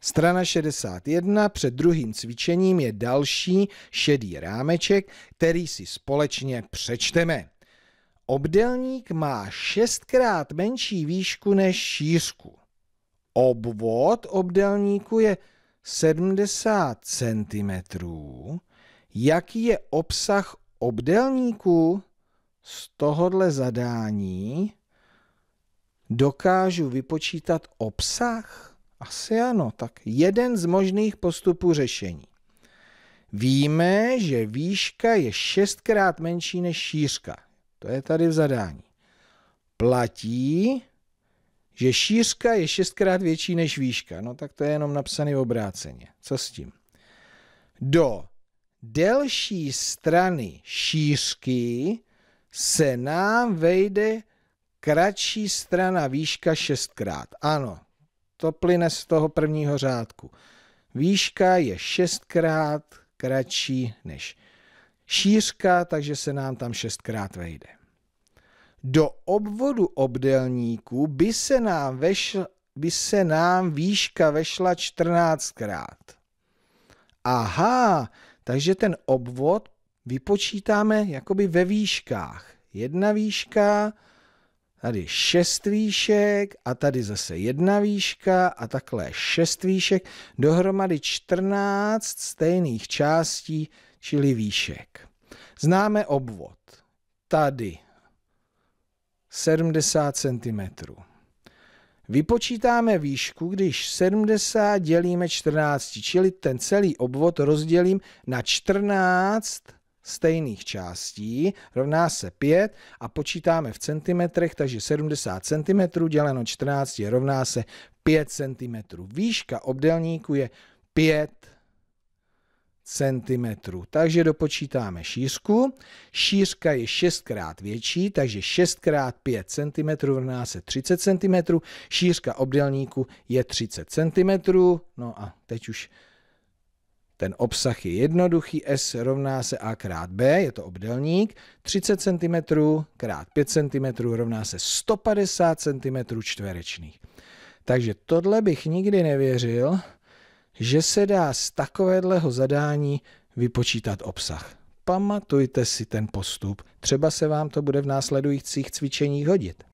Strana 61 před druhým cvičením je další šedý rámeček, který si společně přečteme. Obdelník má šestkrát menší výšku než šířku. Obvod obdelníku je 70 cm. Jaký je obsah obdelníku? Z tohohle zadání dokážu vypočítat obsah? Asi ano, tak jeden z možných postupů řešení. Víme, že výška je šestkrát menší než šířka. To je tady v zadání. Platí, že šířka je šestkrát větší než výška. No tak to je jenom napsané obráceně. Co s tím? Do delší strany šířky se nám vejde kratší strana výška šestkrát. Ano, to plyne z toho prvního řádku. Výška je šestkrát kratší než šířka, takže se nám tam šestkrát vejde. Do obvodu obdelníků by se nám, vešl, by se nám výška vešla 14krát. Aha, takže ten obvod vypočítáme jakoby ve výškách. Jedna výška, tady šest výšek a tady zase jedna výška a takhle šest výšek, dohromady 14 stejných částí, čili výšek. Známe obvod. Tady 70 cm. Vypočítáme výšku, když 70 dělíme 14, čili ten celý obvod rozdělím na 14 stejných částí, rovná se 5 a počítáme v centimetrech, takže 70 cm děleno 14 je rovná se 5 cm. Výška obdelníku je 5 cm. Takže dopočítáme šířku. Šířka je 6 krát větší, takže 6 krát 5 cm rovná se 30 cm. Šířka obdelníku je 30 cm. No a teď už ten obsah je jednoduchý, S rovná se A krát B, je to obdelník, 30 cm krát 5 cm rovná se 150 cm čtverečných. Takže tohle bych nikdy nevěřil, že se dá z takovéhleho zadání vypočítat obsah. Pamatujte si ten postup, třeba se vám to bude v následujících cvičeních hodit.